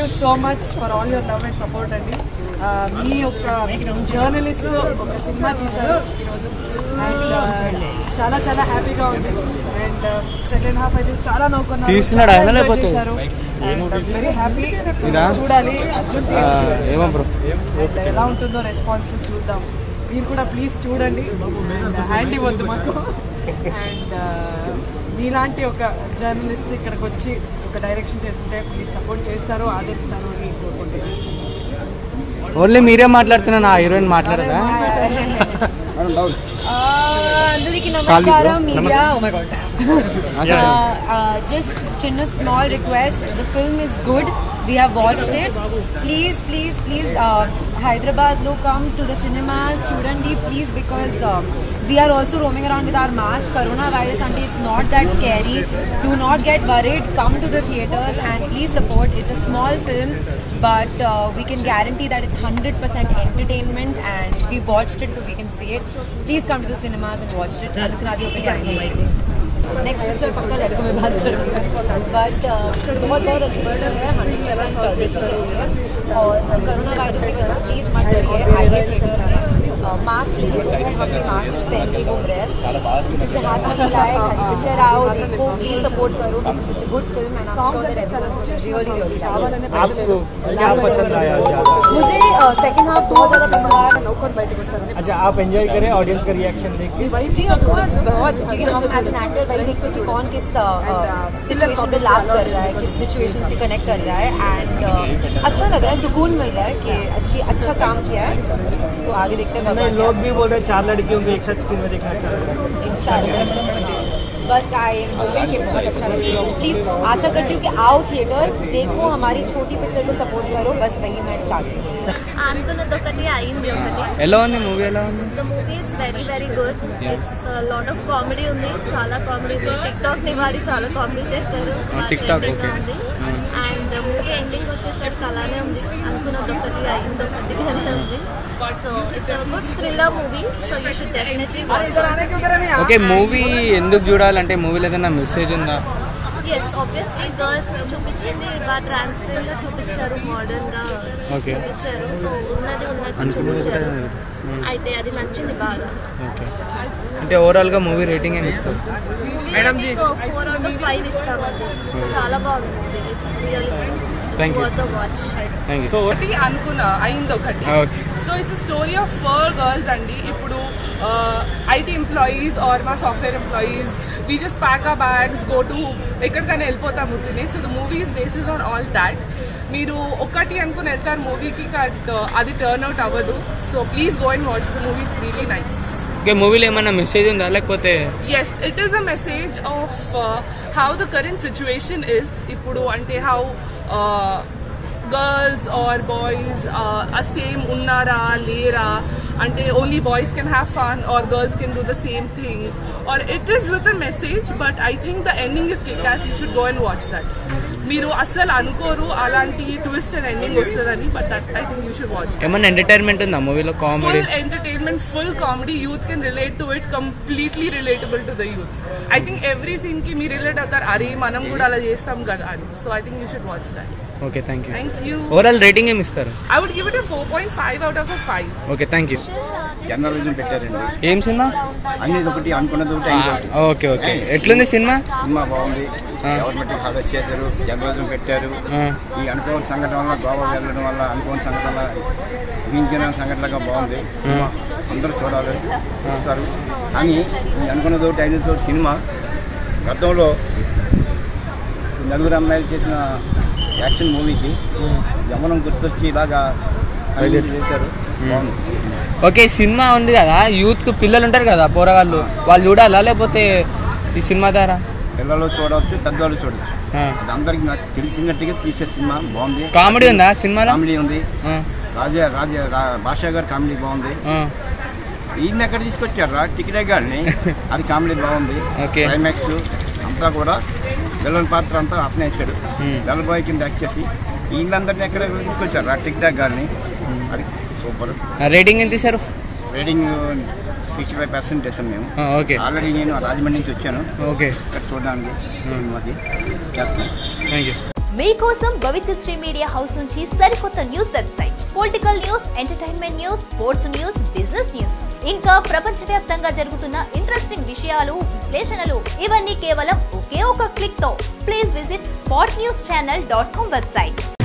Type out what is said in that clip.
You so much for all your love and support అండి మీ యొక్క జర్నలిస్ట్ ఒక సినిమా తీశారు. ఈరోజు అండ్ చాలా చాలా హ్యాపీగా ఉంది. అండ్ సెకండ్ హాఫ్ అయితే చాలా నవ్వుకున్నారు? చేశారు. Very happy? చూడాలి. అర్జున్ ఎలా ఉంటుందో రెస్పాన్స్ చూద్దాం. మీరు కూడా ప్లీజ్ చూడండి. హ్యాండ్ ఇవ్వద్దు మాకు. అండ్ మీలాంటి ఒక జర్నలిస్ట్ ఇక్కడికి వచ్చి ఒక డైరెక్షన్ చేస్తుంటే మీరు సపోర్ట్ చేస్తారు ఆదరిస్తారు అని కోరుకుంటున్నాను. ఓన్లీ మీరే మాట్లాడుతున్నా నా హీరోయిన్ మాట్లాడదా? అందరికి నమస్కారం media. uh, uh, just a small request. The film is good. We have watched it. Please please please uh, hyderabad no, come to the cinemas chudandi please because uh, we are also roaming around with our mask coronavirus and it's not that scary. Do not get worried. Come to the theaters and please support. It's a small film but uh, we can guarantee that it's 100% entertainment and we watched it so we can see it. Please come to the cinemas and watch it. Next picture पक्का लड़कों में बात करूँगी। But बहुत बहुत अच्छी picture है hundred percent देख सकते और कोरोना वायरस के कारण प्लीज़ मत डरिए आइए थिएटर में मास्क लीजिए अपने मास्क पहन के घूम रहे हैं। किसी से हाथ मत मिलाए पिक्चर आओ देखो प्लीज़ सपोर्ट करो because it's good film and I am sure that everyone really really आपको क्या पसंद आया ज़्यादा? मुझे तो अच्छा आप एंजॉय करें ऑडियंस का रिएक्शन देख के? बहुत क्योंकि हम एज एन एक्टर वही देखते हैं कि कौन किस सिचुएशन पे कर रहा है किस सिचुएशन से कनेक्ट कर रहा है एंड अच्छा लग रहा है सुकून मिल रहा है कि अच्छी अच्छा काम किया है। तो आगे देखते हैं लोग भी बोल रहे हैं चार लड़कियों को एक साथ स्क्रीन में देखना चाहिए बस आए बहुत अच्छा लगेगा प्लीज़ आशा करती हूँ कि आओ थिएटर देखो हमारी छोटी पिक्चर को सपोर्ट करो बस वही मैं चाहती हूँ। అనుకున్నది ఒకటి అయింది ఒకటి. ఎలా ఉంది? మూవీ ఎలా ఉంది? The movie is very very good it's lot of comedy ఉంది. చాలా కామెడీ ఉంది. టిక్ టాక్ని వాడి చాలా కామెడీ TikTok, okay. ఉంది. అండ్ మూవీ ఎండింగ్ వచ్చేసరికి అలానే ఉంది. అనుకున్నది ఒకటి అయింది ఒకటి అనే ఉంది ఓకే మూవీ ఎందుకు చూడాలంటే మూవీలో ఏదైనా మెసేజ్ ఉందా? ఎస్ ఆబ్వియస్లీ గర్ల్స్ చూపించింది బాగా ట్రాన్స్పరెంట్గా చూపించారు మోడర్న్గా. చూపించారు. సో ఉన్నది చూపించారు. అయితే అది నచ్చింది బాగా. ఓకే అంటే ఓవరాల్గా మూవీ రేటింగ్ ఏమి ఇస్తారు? Madam four out of five ఇస్తాము. చాలా బాగుంది. ఇట్స్ రియల్లీ థ్యాంక్ యూ ఒకటి అనుకున్నా అయింది ఒకటి. Okay so it's story of for girls అండి ఇప్పుడు ఐటీ ఎంప్లాయీస్ ఆర్ మా software employees we just pack ఆ బ్యాగ్స్ గో టు ఎక్కడికైనా వెళ్ళిపోతాము తిని so the movies basis on all that మీరు ఒకటి అనుకుని వెళ్తారు మూవీకి అది టర్న్ అవుట్ అవ్వదు. So please go and watch the movie it's really nice okay మూవీలో ఏమన్నా మెసేజ్ ఉందా? లేకపోతే it is a message of uh, how the current situation is. ఇప్పుడు అంటే how girls or boys uh, are same ఉన్నారా లేరా? అంటే only boys can have fun or girls can do the same thing or it is with a message but I think the ending is kick as you should go and watch that మీరు అస్సలు అనుకోరు అలాంటి twist and ending వస్తుందని but that I think you should watch ఏమన్నా entertainment ఉందా మూవీలో? Comedy full entertainment, full comedy. Youth can relate to it, completely relatable to the youth. I think every scene ki me relate అవుతారు. అరే మనం కూడా అలా చేస్తాం కదా అని. So I think you should watch that okay thank you thank you overall rating ఏమి ఇస్తారు? I would give it point five out of five okay thank you journalism పెట్టారండి. ఏం సినిమా? అనేది ఒకటి అనుకున్నది ఒకటి. ఓకే ఓకే ఎట్లుంది సినిమా? సినిమా బాగుంది. గవర్నమెంట్ హార్వెస్ట్ చేశారు జర్నలిజం పెట్టారు. ఆ, ఈ అనుకోని సంఘటన వల్ల గోవా వెళ్ళడం వల్ల అనుకోని సంఘటన ఊహించిన సంఘటనగా బాగుంది. సినిమా అందరూ చూడాలి చూస్తారు. కానీ ఈ అనుకున్నది ఒకటి ఐదు చోటు సినిమా. గతంలో నలుగురు అమ్మాయిలు చేసిన యాక్షన్ మూవీకి యమనం గుర్తొచ్చి ఇలాగా చేశారు. బాగుంది. ఓకే సినిమా ఉంది కదా యూత్కు పిల్లలు ఉంటారు కదా పోరగాళ్ళు వాళ్ళు చూడాలా లేకపోతే ఈ సినిమా ద్వారా? పిల్లలు చూడవచ్చు పెద్దవాళ్ళు చూడవచ్చు అందరికి నాకు తెలిసినట్టుగా తీసే సినిమా బాగుంది. కామెడీ ఉందా సినిమాలో? కామెడీ ఉంది. రాజా రాజా భాషా గారు కామెడీ బాగుంది. ఈయన ఎక్కడ తీసుకొచ్చారు టికెట్ గారిని అది కామెడీ బాగుంది. ఓకే. క్లైమాక్స్ అంతా కూడా విలన్ పాత్ర అంతా అతనే ఇచ్చాడు Hmm. విలన్ బాయ్ కింద యాక్ట్ చేసి వీళ్ళందరినీ ఎక్కడ తీసుకొచ్చారు? రా టికెట్ గారిని అది సూపర్. ఆ, రేటింగ్ ఎంత ఇస్తారు రేటింగ్ సిక్స్టీ ఫైవ్ పర్సెంట్ వేసాను మేము. ఆ, ఓకే. ఆల్రెడీ నేను రాజమండ్రి నుంచి వచ్చాను. ఓకే. ఇక్కడ చూడడానికి సినిమాకి. చేస్తున్నాను థ్యాంక్ యూ మీకోసం భవిత్యశ్రీ మీడియా హౌస్ నుంచి సరికొత్త news website. Political news entertainment news sports news business news ఇంకా ప్రపంచవ్యాప్తంగా జరుగుతున్న ఇంట్రెస్టింగ్ విషయాలు విశ్లేషణలు ఇవన్నీ కేవలం ఒకే ఒక క్లిక్తో. Please visit spot news channel dot com website